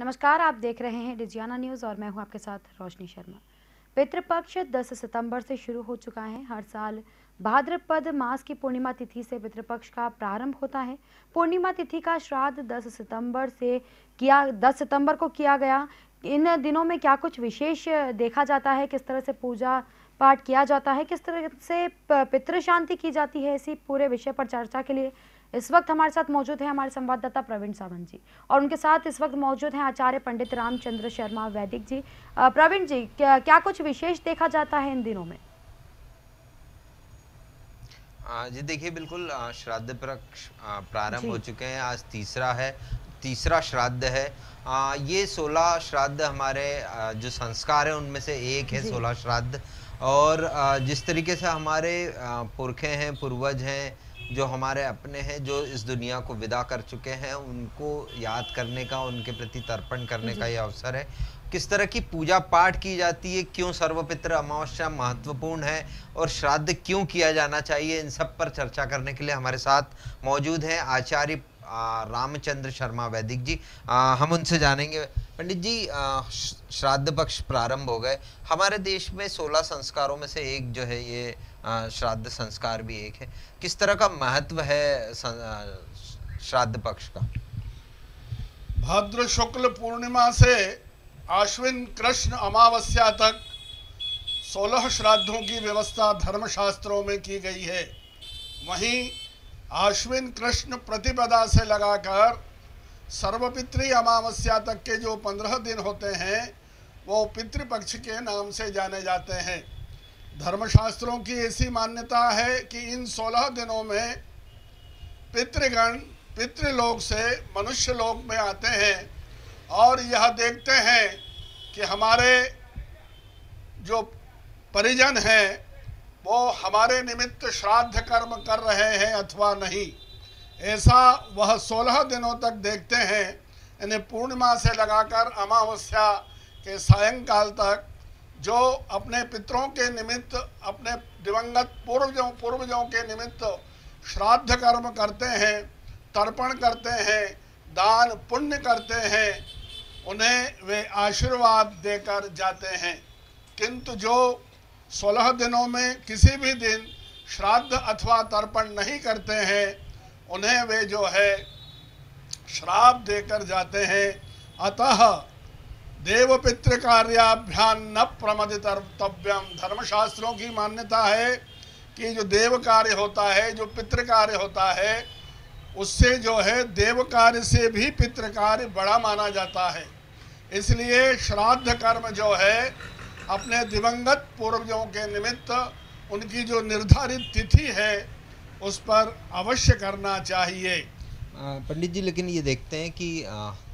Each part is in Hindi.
नमस्कार, आप देख रहे हैं डिजियाना न्यूज़ और मैं हूँ आपके साथ रोशनी शर्मा। पितृपक्ष 10 सितंबर से शुरू हो चुका है। हर साल भाद्रपद मास की पूर्णिमा तिथि से पितृपक्ष का प्रारंभ होता है। पूर्णिमा तिथि का श्राद्ध 10 सितंबर से किया 10 सितंबर को किया गया। इन दिनों में क्या कुछ विशेष देखा जाता है? किस तरह से पूजा पाठ किया जाता है? किस तरह से पितृ शांति की जाती है? इसी पूरे विषय पर चर्चा के लिए इस वक्त हमारे साथ मौजूद है हमारे संवाददाता प्रवीण सावंत जी। और उनके साथ इस वक्त मौजूद हैं आचार्य पंडित रामचंद्र शर्मा वैदिक जी। प्रवीण जी क्या क्या कुछ विशेष देखा जाता है इन दिनों में? जी देखिए बिल्कुल श्राद्ध पक्ष प्रारंभ हो चुके हैं। आज तीसरा है तीसरा श्राद्ध है। आ, ये सोलह श्राद्ध हमारे जो संस्कार है उनमें से एक है सोलह श्राद्ध। और जिस तरीके से हमारे पुरखे हैं पूर्वज हैं जो हमारे अपने हैं जो इस दुनिया को विदा कर चुके हैं उनको याद करने का उनके प्रति तर्पण करने का ये अवसर है। किस तरह की पूजा पाठ की जाती है? क्यों सर्वपित्र अमावस्या महत्वपूर्ण है? और श्राद्ध क्यों किया जाना चाहिए? इन सब पर चर्चा करने के लिए हमारे साथ मौजूद हैं आचार्य रामचंद्र शर्मा वैदिक जी। आ, हम उनसे जानेंगे। पंडित जी श्राद्ध पक्ष प्रारंभ हो गए। हमारे देश में सोलह संस्कारों में से एक जो है ये श्राद्ध संस्कार भी एक है। किस तरह का महत्व है श्राद्ध पक्ष का? भाद्र शुक्ल पूर्णिमा से आश्विन कृष्ण अमावस्या तक सोलह श्राद्धों की व्यवस्था धर्मशास्त्रों में की गई है। वहीं आश्विन कृष्ण प्रतिपदा से लगाकर सर्वपित्री अमावस्या तक के जो पंद्रह दिन होते हैं, वो पितृपक्ष के नाम से जाने जाते हैं। धर्मशास्त्रों की ऐसी मान्यता है कि इन सोलह दिनों में पितृगण, पितृलोक से मनुष्य लोक में आते हैं और यह देखते हैं कि हमारे जो परिजन हैं, वो हमारे निमित्त श्राद्ध कर्म कर रहे हैं अथवा नहीं। ऐसा वह सोलह दिनों तक देखते हैं यानी पूर्णिमा से लगाकर अमावस्या के सायंकाल तक जो अपने पितरों के निमित्त, अपने दिवंगत पूर्वजों पूर्वजों के निमित्त श्राद्ध कर्म करते हैं, तर्पण करते हैं, दान पुण्य करते हैं, उन्हें वे आशीर्वाद देकर जाते हैं। किंतु जो सोलह दिनों में किसी भी दिन श्राद्ध अथवा तर्पण नहीं करते हैं, उन्हें वे जो है, श्राप देकर जाते हैं। अतः देव पितृ कार्याभ्यान न प्रमदितव्यम धर्मशास्त्रों की मान्यता है कि जो देव कार्य होता है, जो पितृ कार्य होता है, उससे जो है देव कार्य से भी पितृ कार्य बड़ा माना जाता है। इसलिए श्राद्ध कर्म जो है, अपने दिवंगत पूर्वजों के निमित्त उनकी जो निर्धारित तिथि है, उस पर अवश्य करना चाहिए। पंडित जी, लेकिन ये देखते हैं कि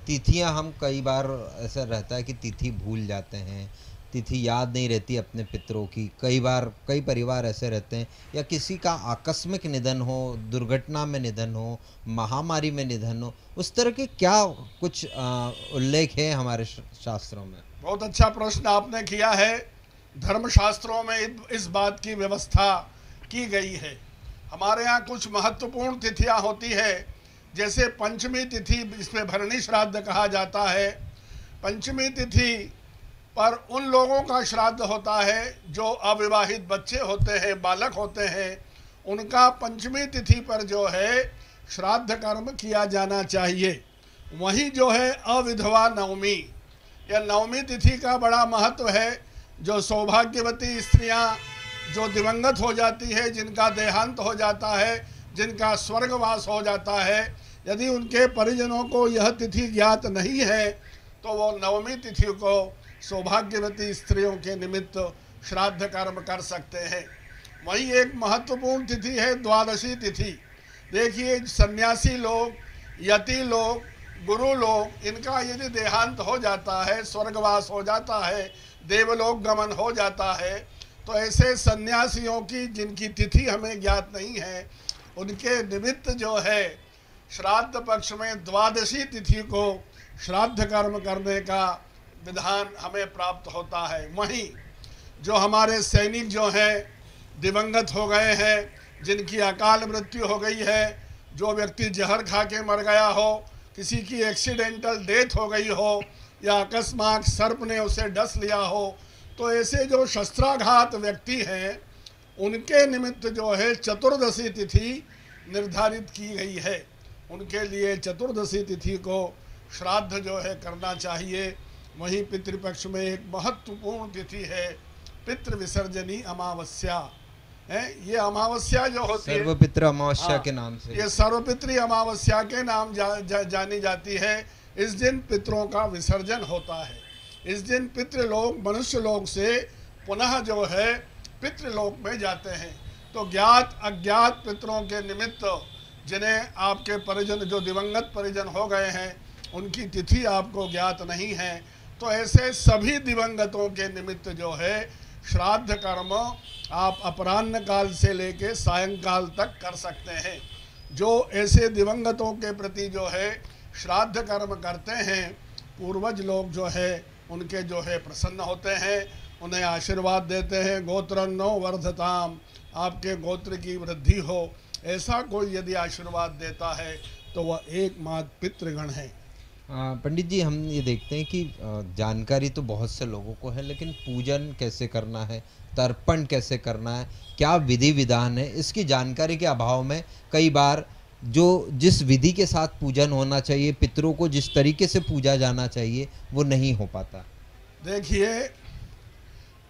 तिथियाँ, हम कई बार ऐसा रहता है कि तिथि भूल जाते हैं, तिथि याद नहीं रहती अपने पितरों की। कई बार, कई परिवार ऐसे रहते हैं, या किसी का आकस्मिक निधन हो, दुर्घटना में निधन हो, महामारी में निधन हो, उस तरह के क्या कुछ उल्लेख है हमारे शास्त्रों में? बहुत अच्छा प्रश्न आपने किया है। धर्मशास्त्रों में इस बात की व्यवस्था की गई है। हमारे यहाँ कुछ महत्वपूर्ण तिथियाँ होती है। जैसे पंचमी तिथि इसमें भरणी श्राद्ध कहा जाता है, पंचमी तिथि पर उन लोगों का श्राद्ध होता है जो अविवाहित बच्चे होते हैं, बालक होते हैं, उनका पंचमी तिथि पर जो है श्राद्ध कर्म किया जाना चाहिए। वहीं जो है अविधवा नवमी या नवमी तिथि का बड़ा महत्व है, जो सौभाग्यवती स्त्रियाँ जो दिवंगत हो जाती है, जिनका देहांत हो जाता है, जिनका स्वर्गवास हो जाता है यदि उनके परिजनों को यह तिथि ज्ञात नहीं है तो वो नवमी तिथि को सौभाग्यवती स्त्रियों के निमित्त श्राद्ध कर्म कर सकते हैं। वही एक महत्वपूर्ण तिथि है द्वादशी तिथि। देखिए, सन्यासी लोग, यति लोग, गुरु लोग, इनका यदि देहांत हो जाता है, स्वर्गवास हो जाता है, देवलोक गमन हो जाता है तो ऐसे सन्यासियों की जिनकी तिथि हमें ज्ञात नहीं है, उनके निमित्त जो है श्राद्ध पक्ष में द्वादशी तिथि को श्राद्ध कर्म करने का विधान हमें प्राप्त होता है। वहीं जो हमारे सैनिक जो हैं, दिवंगत हो गए हैं, जिनकी अकाल मृत्यु हो गई है, जो व्यक्ति जहर खा के मर गया हो, किसी की एक्सीडेंटल डेथ हो गई हो, या अकस्मात सर्प ने उसे डस लिया हो तो ऐसे जो शस्त्राघात व्यक्ति हैं, उनके निमित्त जो है चतुर्दशी तिथि निर्धारित की गई है। उनके लिए चतुर्दशी तिथि को श्राद्ध जो है करना चाहिए। वहीं पितृपक्ष में एक महत्वपूर्ण तिथि है पितृ विसर्जनी अमावस्या। है ये अमावस्या जो होती है सर्वपित्र अमावस्या हाँ, के नाम से। ये सर्वपित्री अमावस्या के नाम जा, जा, जानी जाती है। इस दिन पितरों का विसर्जन होता है। इस दिन पितृलोक मनुष्य लोक से पुनः जो है पितृलोक में जाते हैं। तो ज्ञात अज्ञात पितरों के निमित्त जिन्हें आपके परिजन, जो दिवंगत परिजन हो गए हैं, उनकी तिथि आपको ज्ञात नहीं है। तो ऐसे सभी दिवंगतों के निमित्त जो है, श्राद्ध कर्म आप अपराह्न काल से लेके सायंकाल तक कर सकते हैं। जो ऐसे दिवंगतों के प्रति जो है, श्राद्ध कर्म करते हैं, पूर्वज लोग जो है, उनके जो है प्रसन्न होते हैं, उन्हें आशीर्वाद देते हैं, गोत्र नो वर्धताम, आपके गोत्र की वृद्धि हो ऐसा कोई यदि आशीर्वाद देता है तो वह एक एकमात्र पितृगण है। पंडित जी हम ये देखते हैं कि जानकारी तो बहुत से लोगों को है लेकिन पूजन कैसे करना है तर्पण कैसे करना है क्या विधि विधान है इसकी जानकारी के अभाव में कई बार जो जिस विधि के साथ पूजन होना चाहिए पितरों को जिस तरीके से पूजा जाना चाहिए वो नहीं हो पाता। देखिए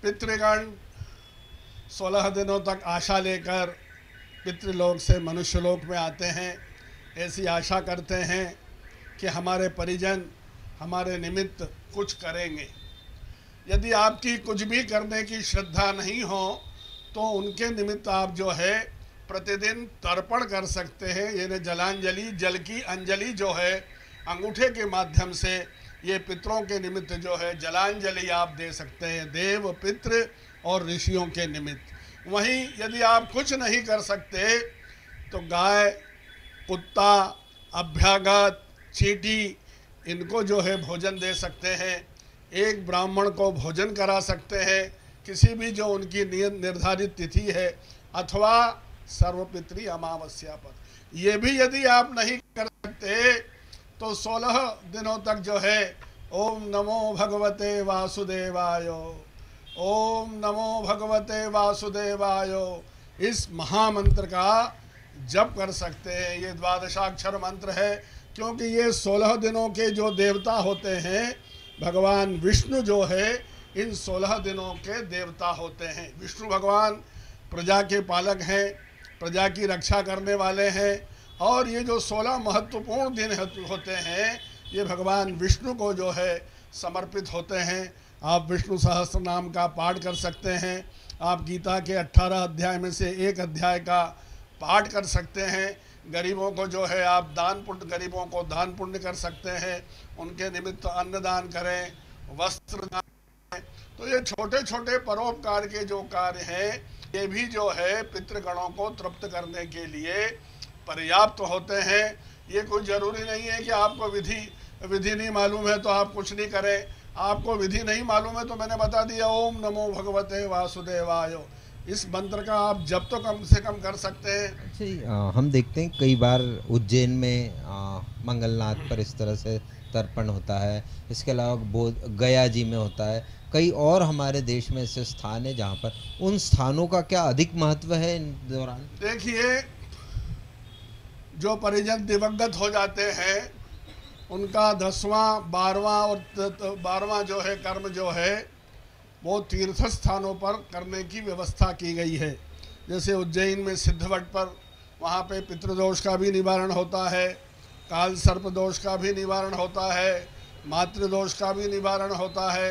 पितृगण सोलह दिनों तक आशा लेकर पितृलोक से मनुष्यलोक में आते हैं, ऐसी आशा करते हैं कि हमारे परिजन हमारे निमित्त कुछ करेंगे। यदि आपकी कुछ भी करने की श्रद्धा नहीं हो तो उनके निमित्त आप जो है प्रतिदिन तर्पण कर सकते हैं। यानी जलांजलि, जल की अंजलि जो है, अंगूठे के माध्यम से ये पितरों के निमित्त जो है जलांजलि आप दे सकते हैं। देव, पितृ और ऋषियों के निमित्त। वहीं यदि आप कुछ नहीं कर सकते तो गाय, कुत्ता अभ्यागत चीटी, इनको जो है भोजन दे सकते हैं। एक ब्राह्मण को भोजन करा सकते हैं। किसी भी जो उनकी निर्धारित तिथि है, अथवा सर्वपित्री अमावस्या पर। ये भी यदि आप नहीं कर सकते तो सोलह दिनों तक जो है, ओम नमो भगवते वासुदेवाय। ओम नमो भगवते वासुदेवाय। इस महामंत्र का जप कर सकते हैं। ये द्वादशाक्षर मंत्र है, क्योंकि ये सोलह दिनों के जो देवता होते हैं, भगवान विष्णु जो है, इन सोलह दिनों के देवता होते हैं। विष्णु भगवान प्रजा के पालक हैं, प्रजा की रक्षा करने वाले हैं, और ये जो सोलह महत्वपूर्ण दिन होते हैं, ये भगवान विष्णु को जो है, समर्पित होते हैं। आप विष्णु सहस्त्र नाम का पाठ कर सकते हैं। आप गीता के अट्ठारह अध्याय में से एक अध्याय का पाठ कर सकते हैं। गरीबों को जो है आप दान पुण्य गरीबों को दान पुण्य कर सकते हैं। उनके निमित्त अन्नदान करें, वस्त्र दान करें। तो ये छोटे छोटे परोपकार के जो कार्य हैं, ये भी जो है पितृगणों को तृप्त करने के लिए पर्याप्त होते हैं। ये कोई ज़रूरी नहीं है कि आपको विधि विधि नहीं मालूम है तो आप कुछ नहीं करें। आपको विधि नहीं मालूम है तो मैंने बता दिया ओम नमो भगवते वासुदेवाय। इस मंत्र का आप जब तो कम से कम कर सकते हैं। अच्छा आ, हम देखते हैं कई बार उज्जैन में आ, मंगलनाथ पर इस तरह से तर्पण होता है। इसके अलावा बोध गया जी में होता है। कई और हमारे देश में ऐसे स्थान है जहाँ पर उन स्थानों का क्या अधिक महत्व है इन दौरान? देखिए जो परिजन दिवंगत हो जाते हैं उनका दसवां बारहवां और बारहवां जो है, कर्म जो है, वो तीर्थ स्थानों पर करने की व्यवस्था की गई है। जैसे उज्जैन में सिद्धवट पर, वहाँ पे पितृदोष का भी निवारण होता है काल सर्प दोष का भी निवारण होता है, मातृदोष का भी निवारण होता है,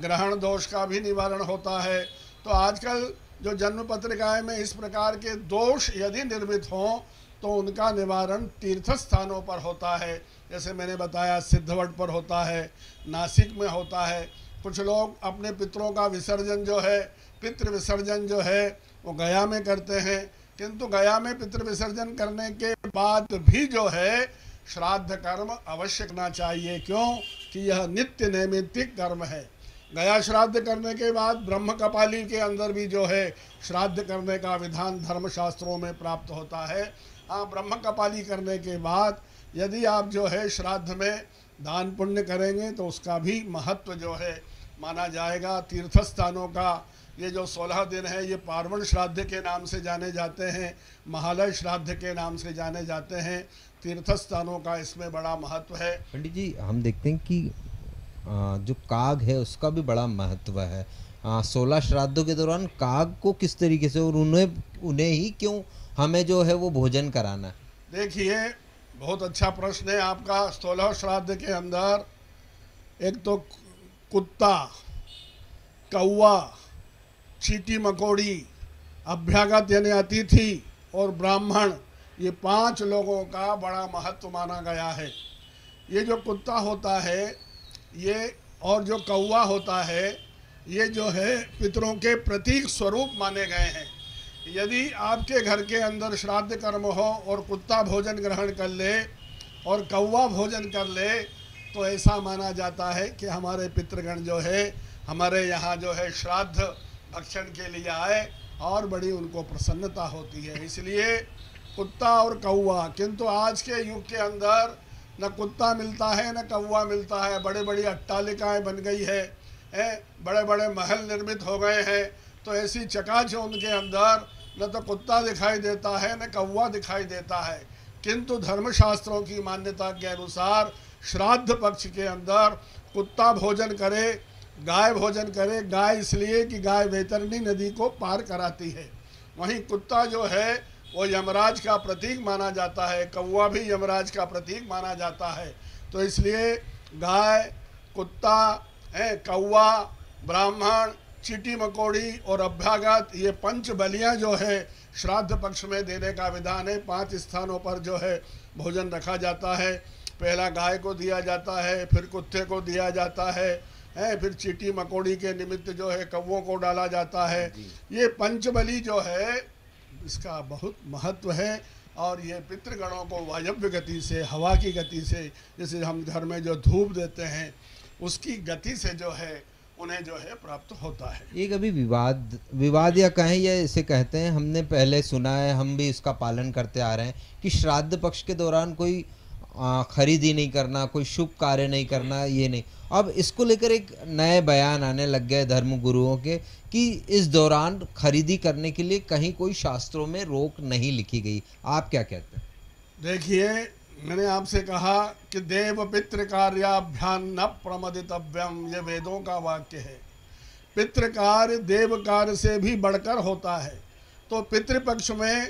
ग्रहण दोष का भी निवारण होता है। तो आजकल जो जन्म पत्रिकाएँ में इस प्रकार के दोष यदि निर्मित हों तो उनका निवारण तीर्थ स्थानों पर होता है। जैसे मैंने बताया, सिद्धवट पर होता है, नासिक में होता है। कुछ लोग अपने पितरों का विसर्जन जो है, पितृ विसर्जन जो है, वो गया में करते हैं। किंतु गया में पितृ विसर्जन करने के बाद भी जो है, श्राद्ध कर्म अवश्य करना चाहिए। क्यों? कि यह नित्य नैमित्तिक कर्म है। गया श्राद्ध करने के बाद ब्रह्म कपाली के अंदर भी जो है, श्राद्ध करने का विधान धर्मशास्त्रों में प्राप्त होता है। हाँ ब्रह्म कपाली करने के बाद यदि आप जो है श्राद्ध में दान पुण्य करेंगे तो उसका भी महत्व जो है माना जाएगा। तीर्थ स्थानों का ये जो सोलह दिन है ये पार्वण श्राद्ध के नाम से जाने जाते हैं महालय श्राद्ध के नाम से जाने जाते हैं। तीर्थ स्थानों का इसमें बड़ा महत्व है। पंडित जी हम देखते हैं कि जो काग है उसका भी बड़ा महत्व है। सोलह श्राद्धों के दौरान काग को किस तरीके से और उन्हें उन्हें ही क्यों हमें जो है वो भोजन कराना देखिए बहुत अच्छा प्रश्न है आपका सोलह श्राद्ध के अंदर। एक तो कुत्ता कौआ चीटी मकोड़ी, अभ्यागत यानी अतिथि और ब्राह्मण, ये पाँच लोगों का बड़ा महत्व माना गया है। ये जो कुत्ता होता है, ये और जो कौआ होता है, ये जो है पितरों के प्रतीक स्वरूप माने गए हैं। यदि आपके घर के अंदर श्राद्ध कर्म हो और कुत्ता भोजन ग्रहण कर ले और कौवा भोजन कर ले तो ऐसा माना जाता है कि हमारे पितृगण जो है, हमारे यहाँ जो है श्राद्ध भक्षण के लिए आए और बड़ी उनको प्रसन्नता होती है। इसलिए कुत्ता और कौवा, किंतु आज के युग के अंदर न कुत्ता मिलता है, न कौवा मिलता है। बड़े बड़ी अट्टालिकाएँ बन गई है बड़े बड़े महल निर्मित हो गए हैं तो ऐसी चकाचौंध के अंदर न तो कुत्ता दिखाई देता है, न कौवा दिखाई देता है। किंतु धर्मशास्त्रों की मान्यता के अनुसार श्राद्ध पक्ष के अंदर कुत्ता भोजन करे, गाय भोजन करे। गाय इसलिए कि गाय वैतरणी नदी को पार कराती है। वहीं कुत्ता जो है, वो यमराज का प्रतीक माना जाता है। कौवा भी यमराज का प्रतीक माना जाता है। तो इसलिए गाय, कुत्ता, है, कौवा, ब्राह्मण चिटी मकोड़ी और अभ्यागत ये पंच बलियाँ जो है श्राद्ध पक्ष में देने का विधान है। पाँच स्थानों पर जो है भोजन रखा जाता है। पहला गाय को दिया जाता है फिर कुत्ते को दिया जाता है है फिर चीटी मकोड़ी के निमित्त जो है कौवों को डाला जाता है। ये पंचबली जो है इसका बहुत महत्व है और ये पितृगणों को वायव्य गति से हवा की गति से जैसे हम घर में जो धूप देते हैं उसकी गति से जो है उन्हें जो है प्राप्त होता है। एक अभी विवाद विवाद या कहें या इसे कहते हैं हमने पहले सुना है हम भी इसका पालन करते आ रहे हैं कि श्राद्ध पक्ष के दौरान कोई खरीदी नहीं करना कोई शुभ कार्य नहीं करना ये नहीं। अब इसको लेकर एक नए बयान आने लग गए धर्म गुरुओं के कि इस दौरान खरीदी करने के लिए कहीं कोई शास्त्रों में रोक नहीं लिखी गई। आप क्या कहते हैं? देखिए मैंने आपसे कहा कि देव पितृ कार्याभ्यान न प्रमदितव्यम, ये वेदों का वाक्य है। पितृ कार्य देव कार्य से भी बढ़कर होता है। तो पितृपक्ष में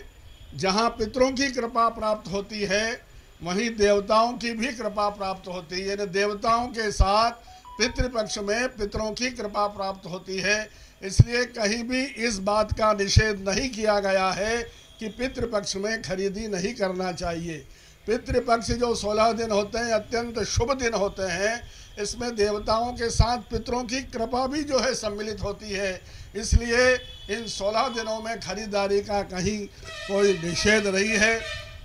जहाँ पितरों की कृपा प्राप्त होती है, वहीं देवताओं की भी कृपा प्राप्त होती है। यानी देवताओं के साथ पितृपक्ष में पितरों की कृपा प्राप्त होती है। इसलिए कहीं भी इस बात का निषेध नहीं किया गया है कि पितृपक्ष में खरीदी नहीं करना चाहिए। पितृपक्ष जो सोलह दिन होते हैं, अत्यंत शुभ दिन होते हैं, इसमें देवताओं के साथ पितरों की कृपा भी जो है सम्मिलित होती है। इसलिए इन सोलह दिनों में खरीदारी का कहीं कोई निषेध नहीं है।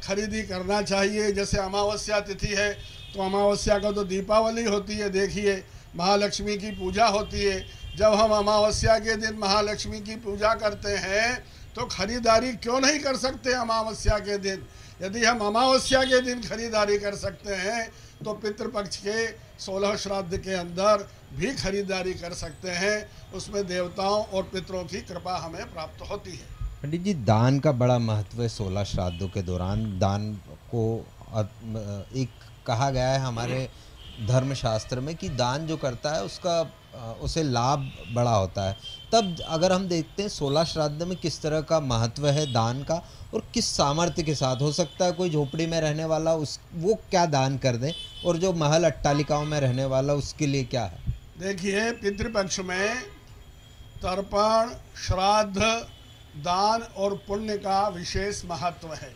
खरीदी करना चाहिए। जैसे अमावस्या तिथि है तो अमावस्या का तो दीपावली होती है, देखिए, महालक्ष्मी की पूजा होती है। जब हम अमावस्या के दिन महालक्ष्मी की पूजा करते हैं तो खरीदारी क्यों नहीं कर सकते अमावस्या के दिन? यदि हम अमावस्या के दिन खरीदारी कर सकते हैं तो पितृपक्ष के सोलह श्राद्ध के अंदर भी खरीदारी कर सकते हैं। उसमें देवताओं और पितरों की कृपा हमें प्राप्त होती है। पंडित जी, दान का बड़ा महत्व है सोलह श्राद्धों के दौरान। दान को एक कहा गया है हमारे धर्मशास्त्र में कि दान जो करता है, उसका उसे लाभ बड़ा होता है। तब अगर हम देखते हैं, सोलह श्राद्ध में किस तरह का महत्व है दान का और किस सामर्थ्य के साथ? हो सकता है कोई झोपड़ी में रहने वाला उस, वो क्या दान कर दे और जो महल अट्टालिकाओं में रहने वाला उसके लिए क्या है? देखिए, पितृपक्ष में तर्पण, श्राद्ध, दान और पुण्य का विशेष महत्व है।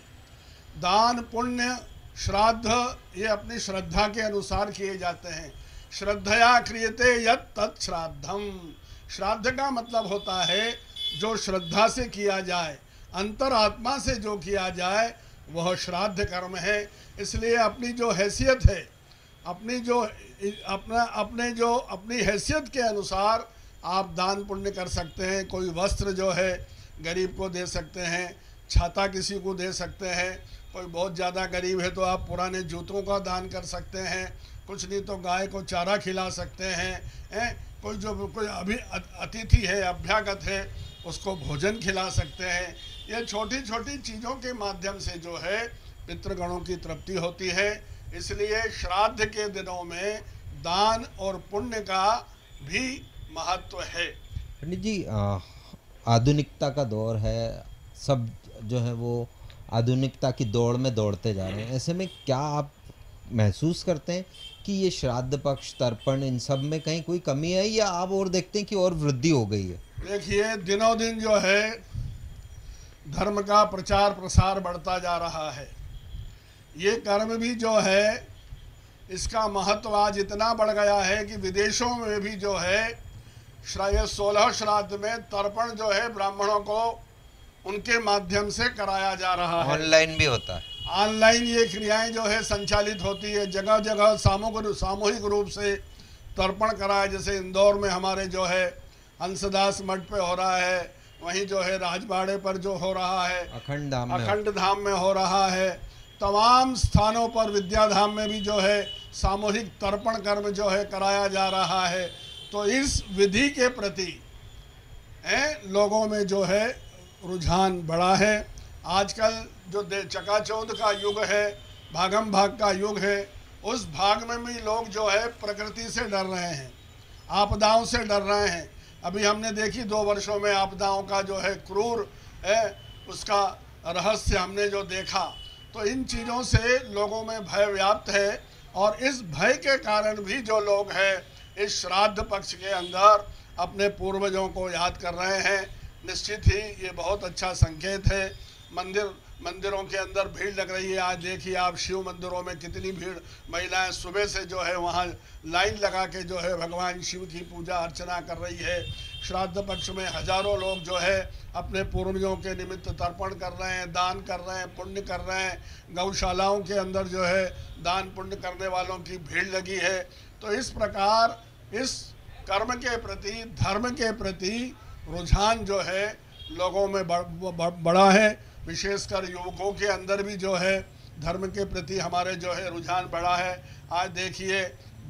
दान, पुण्य, श्राद्ध, ये अपनी श्रद्धा के अनुसार किए जाते हैं। श्रद्धया क्रियते यत तत्श्राद्धम श्राद्ध का मतलब होता है, जो श्रद्धा से किया जाए, अंतरात्मा से जो किया जाए, वह श्राद्ध कर्म है। इसलिए अपनी जो हैसियत है, अपनी जो अपना, अपने जो, अपनी हैसियत के अनुसार आप दान पुण्य कर सकते हैं, कोई वस्त्र जो है, गरीब को दे सकते हैं, छाता किसी को दे सकते हैं, कोई बहुत ज़्यादा गरीब है तो आप पुराने जूतों का दान कर सकते हैं कुछ नहीं तो गाय को चारा खिला सकते हैं हैं? कोई जो कोई अभी अतिथि है, अभ्यागत है, उसको भोजन खिला सकते हैं। ये छोटी छोटी चीज़ों के माध्यम से जो है, पितृगणों की तृप्ति होती है। इसलिए श्राद्ध के दिनों में दान और पुण्य का भी महत्व है। पंडित जी आधुनिकता का दौर है। सब जो है वो आधुनिकता की दौड़ में दौड़ते जा रहे हैं। ऐसे में क्या आप महसूस करते हैं कि ये श्राद्ध पक्ष तर्पण इन सब में कहीं कोई कमी है या आप और देखते हैं कि और वृद्धि हो गई है? देखिए दिनों दिन जो है धर्म का प्रचार प्रसार बढ़ता जा रहा है। ये कर्म भी जो है इसका महत्व आज इतना बढ़ गया है कि विदेशों में भी जो है श्राय सोलह श्राद्ध में तर्पण जो है ब्राह्मणों को उनके माध्यम से कराया जा रहा है। ऑनलाइन भी होता है। ऑनलाइन ये क्रियाएँ जो है संचालित होती है जगह जगह सामूहिक सामूहिक रूप से तर्पण कराया जैसे इंदौर में हमारे जो है हंसदास मठ पे हो रहा है वहीं जो है राजबाड़े पर जो हो रहा है अखंड धाम अखंड धाम में हो रहा है तमाम स्थानों पर विद्याधाम में भी जो है सामूहिक तर्पण कर्म जो है कराया जा रहा है। तो इस विधि के प्रति है लोगों में जो है रुझान बढ़ा है। आजकल जो चकाचौंध का युग है, भागम भाग का युग है, उस भाग में भी लोग जो है प्रकृति से डर रहे हैं, आपदाओं से डर रहे हैं। अभी हमने देखी दो वर्षों में आपदाओं का जो है क्रूर है, उसका रहस्य हमने जो देखा। तो इन चीज़ों से लोगों में भय व्याप्त है और इस भय के कारण भी जो लोग हैं, इस श्राद्ध पक्ष के अंदर अपने पूर्वजों को याद कर रहे हैं। निश्चित ही ये बहुत अच्छा संकेत है मंदिर, मंदिरों के अंदर भीड़ लग रही है। आज देखिए आप शिव मंदिरों में कितनी भीड़ महिलाएँ सुबह से जो है वहाँ लाइन लगा के जो है भगवान शिव की पूजा अर्चना कर रही है। श्राद्ध पक्ष में हज़ारों लोग जो है अपने पूर्वजों के निमित्त तर्पण कर रहे हैं, दान कर रहे हैं, पुण्य कर रहे हैं। गौशालाओं के अंदर जो है दान पुण्य करने वालों की भीड़ लगी है। तो इस प्रकार, इस कर्म के प्रति, धर्म के प्रति रुझान जो है लोगों में बढ़ा है। विशेषकर युवकों के अंदर भी जो है धर्म के प्रति हमारे जो है रुझान बढ़ा है। आज देखिए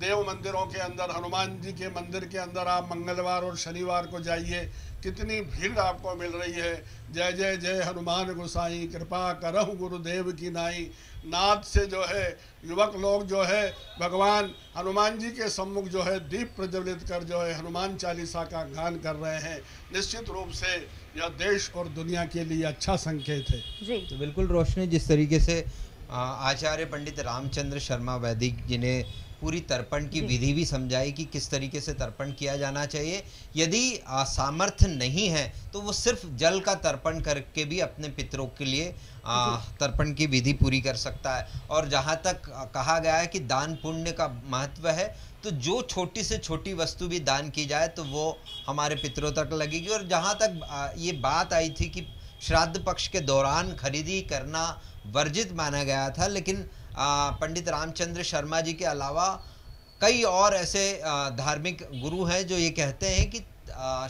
देव मंदिरों के अंदर हनुमान जी के मंदिर के अंदर आप मंगलवार और शनिवार को जाइए। कितनी भीड़ आपको मिल रही है। जय जय जय हनुमान गोसाई कृपा करहु गुरुदेव की नाई। नाद से जो है युवक लोग जो है भगवान हनुमान जी के सम्मुख जो है दीप प्रज्वलित कर जो है हनुमान चालीसा का गान कर रहे हैं। निश्चित रूप से यह देश और दुनिया के लिए अच्छा संकेत है। जी। तो बिल्कुल रोशनी जिस तरीके से आचार्य पंडित रामचंद्र शर्मा वैदिक जी ने पूरी तर्पण की विधि भी समझाई कि किस तरीके से तर्पण किया जाना चाहिए। यदि सामर्थ्य नहीं है तो वो सिर्फ़ जल का तर्पण करके भी अपने पितरों के लिए तर्पण की विधि पूरी कर सकता है। और जहाँ तक कहा गया है कि दान पुण्य का महत्व है तो जो छोटी से छोटी वस्तु भी दान की जाए तो वो हमारे पितरों तक लगेगी। और जहाँ तक ये बात आई थी कि श्राद्ध पक्ष के दौरान खरीदी करना वर्जित माना गया था लेकिन पंडित रामचंद्र शर्मा जी के अलावा कई और ऐसे धार्मिक गुरु हैं जो ये कहते हैं कि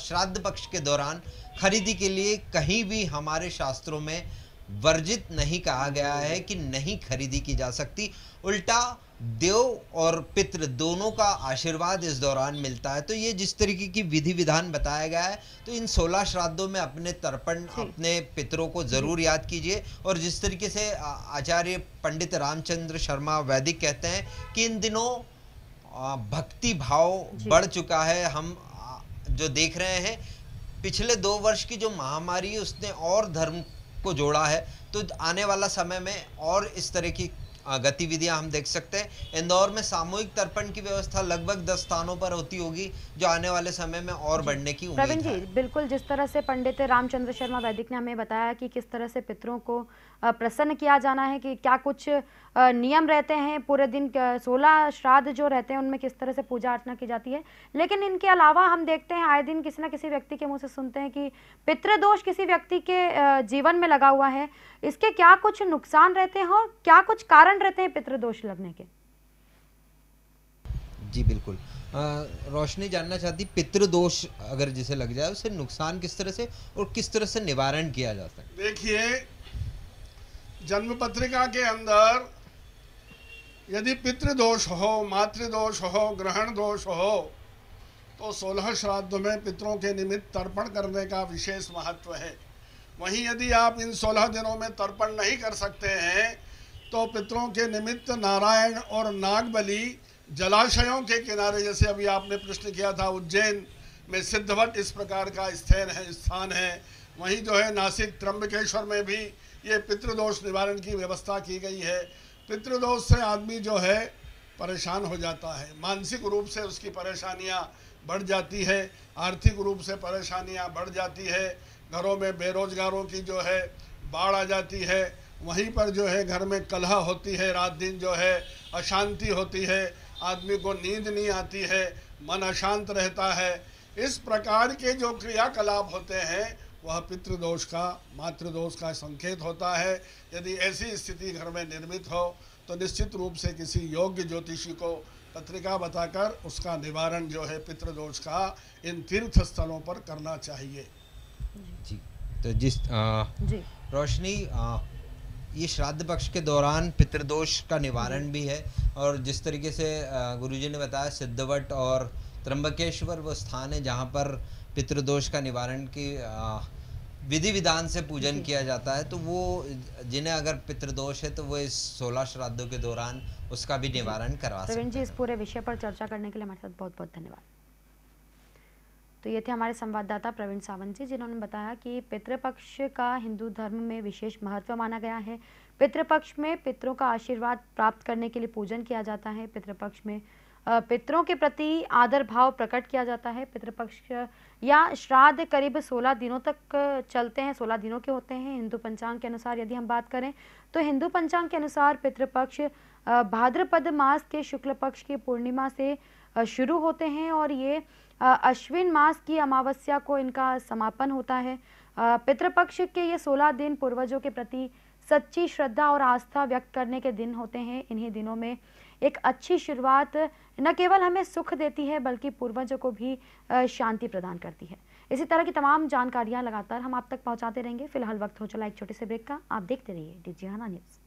श्राद्ध पक्ष के दौरान खरीदी के लिए कहीं भी हमारे शास्त्रों में वर्जित नहीं कहा गया है कि नहीं खरीदी की जा सकती। उल्टा देव और पितृ दोनों का आशीर्वाद इस दौरान मिलता है। तो ये जिस तरीके की विधि विधान बताया गया है तो इन सोलह श्राद्धों में अपने तर्पण अपने पितरों को ज़रूर याद कीजिए। और जिस तरीके से आचार्य पंडित रामचंद्र शर्मा वैदिक कहते हैं कि इन दिनों भक्ति भाव बढ़ चुका है। हम जो देख रहे हैं पिछले दो वर्ष की जो महामारी उसने और धर्म को जोड़ा है। तो आने वाला समय में और इस तरह की गतिविधियाँ हम देख सकते हैं। इंदौर में सामूहिक तर्पण की व्यवस्था लगभग दस स्थानों पर होती होगी जो आने वाले समय में और बढ़ने की उम्मीद है। जी बिल्कुल जिस तरह से पंडित रामचंद्र शर्मा वैदिक ने हमें बताया कि किस तरह से पितरों को प्रसन्न किया जाना है कि क्या कुछ नियम रहते हैं पूरे दिन सोलह श्राद्ध जो रहते हैं उनमें किस तरह से पूजा अर्चना की जाती है। लेकिन इनके अलावा हम देखते हैं आए दिन किसी ना किसी व्यक्ति के मुँह से सुनते हैं कि पितृदोष किसी व्यक्ति के जीवन में लगा हुआ है। इसके क्या कुछ नुकसान रहते हैं और क्या कुछ कारण रहते हैं पितृदोष लगने के? जी बिल्कुल। रोशनी जानना चाहती पितृदोष अगर जिसे लग जाए उसे नुकसान किस तरह से और किस तरह से निवारण किया जा सकता देखिए जन्म पत्रिका के अंदर यदि पितृदोष हो मातृदोष हो ग्रहण दोष हो तो सोलह श्राद्ध में पितरों के निमित्त तर्पण करने का विशेष महत्व है। वहीं यदि आप इन सोलह दिनों में तर्पण नहीं कर सकते हैं तो पितरों के निमित्त नारायण और नागबली जलाशयों के किनारे, जैसे अभी आपने प्रश्न किया था, उज्जैन में सिद्धवट इस प्रकार का स्थान है स्थान है। वहीं जो है नासिक, त्र्यंबकेश्वर में भी ये पितृदोष निवारण की व्यवस्था की गई है। पितृदोष से आदमी जो है, परेशान हो जाता है। मानसिक रूप से उसकी परेशानियाँ बढ़ जाती है, आर्थिक रूप से परेशानियाँ बढ़ जाती है, घरों में बेरोजगारों की जो है, बाढ़ आ जाती है, वहीं पर जो है, घर में कलह होती है, रात दिन जो है, अशांति होती है, आदमी को नींद नहीं आती है, मन अशांत रहता है। इस प्रकार के जो क्रियाकलाप होते हैं वह पितृदोष का मातृदोष का संकेत होता है। यदि ऐसी स्थिति घर में निर्मित हो तो निश्चित रूप से किसी योग्य ज्योतिषी को पत्रिका बताकर उसका निवारण जो है पितृदोष का इन तीर्थ स्थलों पर करना चाहिए। जी तो जिस आ, जी। रोशनी आ, ये श्राद्ध पक्ष के दौरान पितृदोष का निवारण भी है और जिस तरीके से गुरुजी ने बताया सिद्धवट और त्र्यंबकेश्वर वो स्थान है जहाँ पर पितृदोष का निवारण की विधि विधान से पूजन किया जाता है तो वो जिन्हें अगर पितृदोष है तो वो इस सोलह श्राद्धों के दौरान उसका भी निवारण करवा सकते हैं जी इस पूरे विषय पर चर्चा करने के लिए हमारे साथ बहुत बहुत धन्यवाद। तो ये थे हमारे संवाददाता प्रवीण सावंत जी जिन्होंने बताया कि पितृपक्ष का हिंदू धर्म में विशेष महत्व माना गया है। पितृपक्ष में पितरों का आशीर्वाद प्राप्त करने के लिए पूजन किया जाता है। पितृपक्ष में पितरों के प्रति आदर भाव प्रकट किया जाता है। पितृपक्ष या श्राद्ध करीब 16 दिनों तक चलते हैं 16 दिनों के होते हैं। हिंदू पंचांग के अनुसार यदि हम बात करें तो हिंदू पंचांग के अनुसार पितृपक्ष भाद्रपद मास के शुक्ल पक्ष की पूर्णिमा से शुरू होते हैं और ये अश्विन मास की अमावस्या को इनका समापन होता है। पितृपक्ष के ये 16 दिन पूर्वजों के प्रति सच्ची श्रद्धा और आस्था व्यक्त करने के दिन होते हैं। इन्हीं दिनों में एक अच्छी शुरुआत न केवल हमें सुख देती है, बल्कि पूर्वजों को भी शांति प्रदान करती है। इसी तरह की तमाम जानकारियाँ लगातार हम आप तक पहुंचाते रहेंगे। फ़िलहाल वक्त हो चला एक छोटे से ब्रेक का। आप देखते रहिए डिजियाना न्यूज़।